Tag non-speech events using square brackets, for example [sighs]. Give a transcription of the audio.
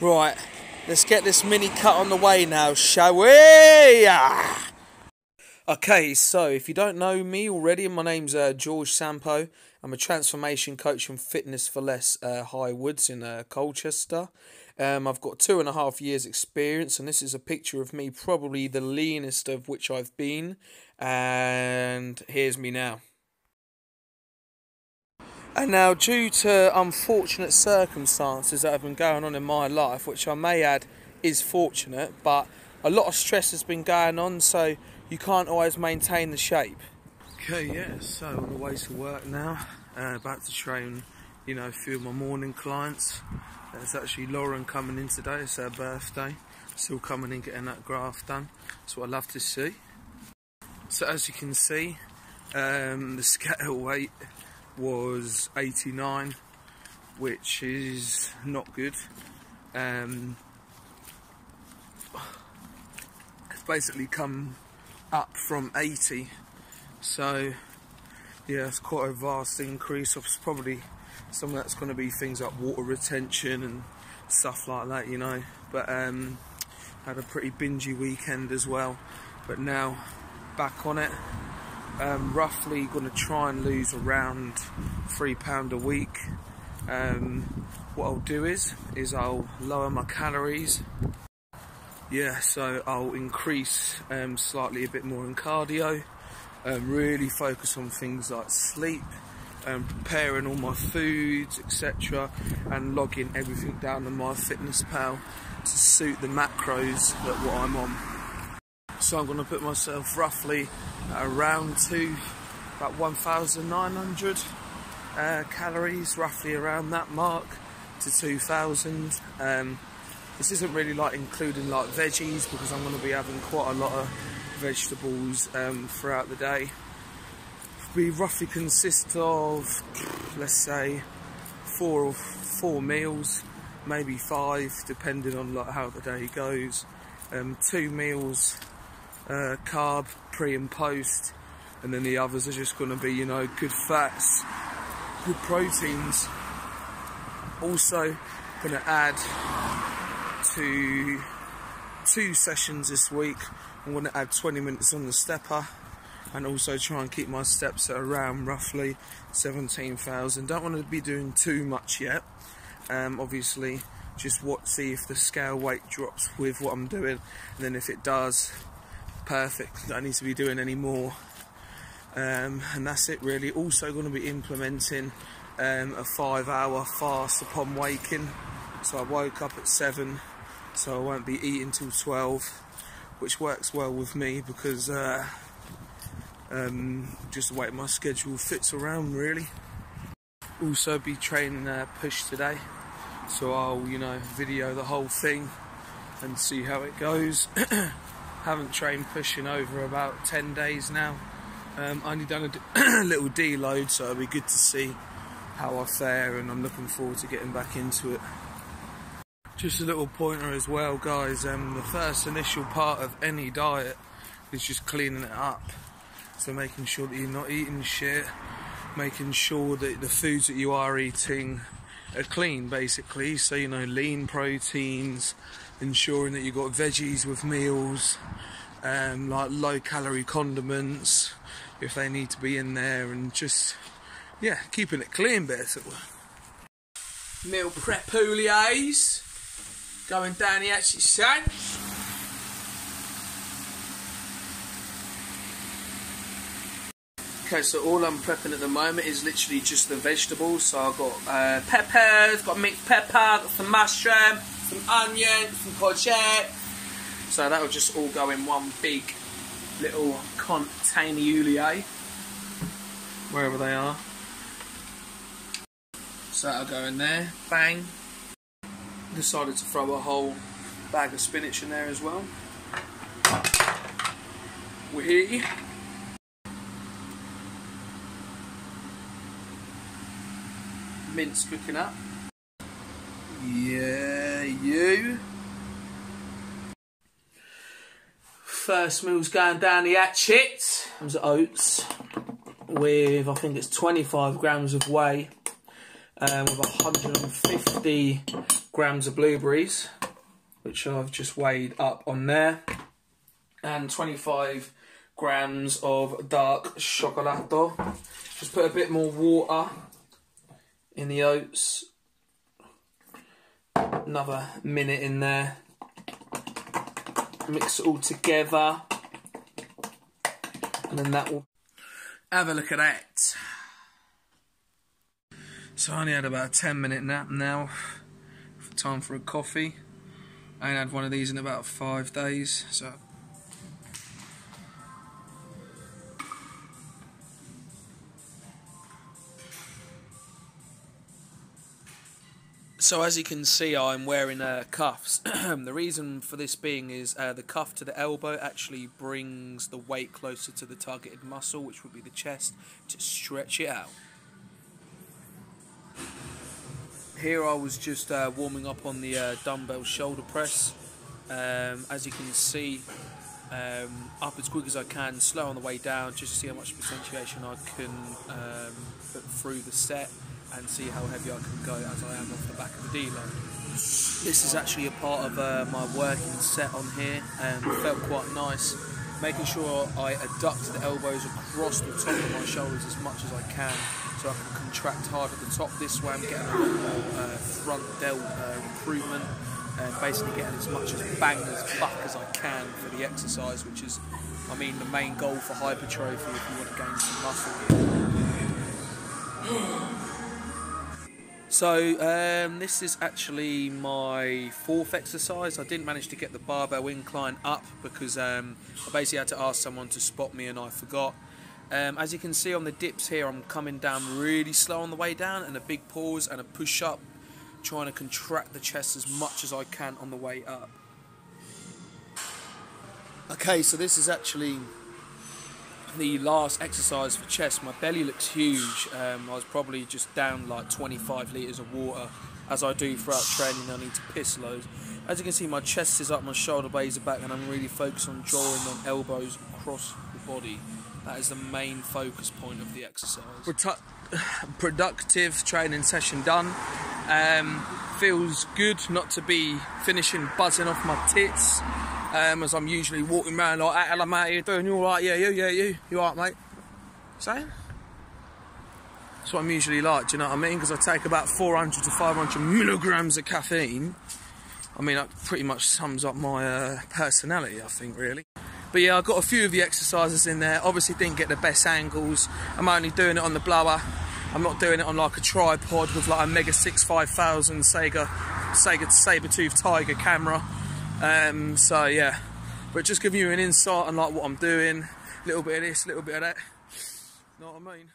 Right, let's get this mini cut on the way now, shall we? Okay, so if you don't know me already, my name's uh, George Sampo. I'm a transformation coach and fitness for less uh, Highwoods in uh, Colchester. Um, I've got two and a half years' experience, and this is a picture of me, probably the leanest of which I've been. And here's me now. And now, due to unfortunate circumstances that have been going on in my life, which I may add is fortunate, but a lot of stress has been going on, so you can't always maintain the shape. Okay, yeah, so on the way to work now, uh, about to train, you know, a few of my morning clients. There's actually Lauren coming in today, it's her birthday. Still coming in getting that graft done. What I love to see. So as you can see, um, the scale [laughs] weight was 89 which is not good. Um, it's basically come up from 80 so yeah it's quite a vast increase. Of probably some of that's going to be things like water retention and stuff like that you know. But um, had a pretty bingy weekend as well. But now back on it um, roughly going to try and lose around three pound a week. Um, what I'll do is is I'll lower my calories. Yeah, so I'll increase um, slightly a bit more in cardio. Um, really focus on things like sleep, um, preparing all my foods, etc., and logging everything down on MyFitnessPal to suit the macros that what I'm on. So I'm going to put myself roughly around to about 1,900 uh, calories, roughly around that mark to 2,000. Um, this isn't really like including like veggies because I'm going to be having quite a lot of vegetables um, throughout the day. We roughly consist of, let's say, four or four meals, maybe five, depending on like how the day goes. Um, two meals uh, carb pre and post and then the others are just going to be you know good fats good proteins. Also going to add to two sessions this week. I'm going to add 20 minutes on the stepper and also try and keep my steps at around roughly 17,000 don't want to be doing too much yet. Um, obviously just what see if the scale weight drops with what I'm doing. And then if it does perfect. I need to be doing any more. Um, and that's it really. Also going to be implementing um, a five hour fast upon waking. So I woke up at 7, so I won't be eating till 12, which works well with me because uh, um, just the way my schedule fits around really. Also be training uh, push today, so I'll you know video the whole thing and see how it goes. [clears throat] haven't trained pushing over about 10 days now. Um, only done a [coughs] little deload, so it'll be good to see how I fare, and I'm looking forward to getting back into it. Just a little pointer as well, guys. Um, the first initial part of any diet is just cleaning it up. So making sure that you're not eating shit, making sure that the foods that you are eating are clean, basically. So you know, lean proteins, ensuring that you've got veggies with meals, um, like low calorie condiments if they need to be in there, and just yeah, keeping it clean basically. Meal prep pouliers going down the actual sand. Okay, so all I'm prepping at the moment is literally just the vegetables. So I've got uh, peppers, got mixed pepper, got some mushroom, some onion, some courgette. So that'll just all go in one big little container wherever they are. So that'll go in there, bang. Decided to throw a whole bag of spinach in there as well. We mince cooking up. Yeah, you. First meal's going down the hatchet. Comes of oats with I think it's 25 grams of whey um, with 150 grams of blueberries, which I've just weighed up on there, and 25 grams of dark chocolato. Just put a bit more water in the oats. Another minute in there. Mix it all together. And then that will... Have a look at that. So I only had about a 10 minute nap now. Time for a coffee. I ain't had one of these in about five days. So So as you can see, I'm wearing uh, cuffs. [clears throat] the reason for this being is uh, the cuff to the elbow actually brings the weight closer to the targeted muscle, which would be the chest, to stretch it out. Here I was just uh, warming up on the uh, dumbbell shoulder press. Um, as you can see, um, up as quick as I can, slow on the way down, just to see how much potentiation I can um, put through the set and see how heavy I can go as I am off the back of the deload. This is actually a part of uh, my working set on here and felt quite nice. Making sure I adduct the elbows across the top of my shoulders as much as I can so I can contract hard at the top. This way I'm getting a lot more uh, front delt uh, recruitment and basically getting as much as bang as buck as I can for the exercise, which is, I mean, the main goal for hypertrophy if you want to gain some muscle. So um, this is actually my fourth exercise. I didn't manage to get the barbell incline up because um, I basically had to ask someone to spot me and I forgot. Um, as you can see on the dips here, I'm coming down really slow on the way down and a big pause and a push up, trying to contract the chest as much as I can on the way up. Okay, so this is actually the last exercise for chest, my belly looks huge. Um, I was probably just down like 25 litres of water. As I do throughout training, I need to piss loads. As you can see, my chest is up, my shoulder blades are back, and I'm really focused on drawing on elbows across the body. That is the main focus point of the exercise. [sighs] productive training session done. Um, feels good not to be finishing buzzing off my tits um, as I'm usually walking around like that. Hello, mate, you doing? Alright? Yeah, you, yeah, you. You alright, mate? Saying? That's what I'm usually like, do you know what I mean? Because I take about 400 to 500 milligrams of caffeine. I mean, that pretty much sums up my uh, personality, I think, really. But yeah, I've got a few of the exercises in there. Obviously, didn't get the best angles. I'm only doing it on the blower. I'm not doing it on like a tripod with like a Mega 6 5000 Sega, Sega Saber-Tooth Tiger camera. Um, so yeah, but just giving you an insight on like what I'm doing, a little bit of this, a little bit of that. Know what I mean?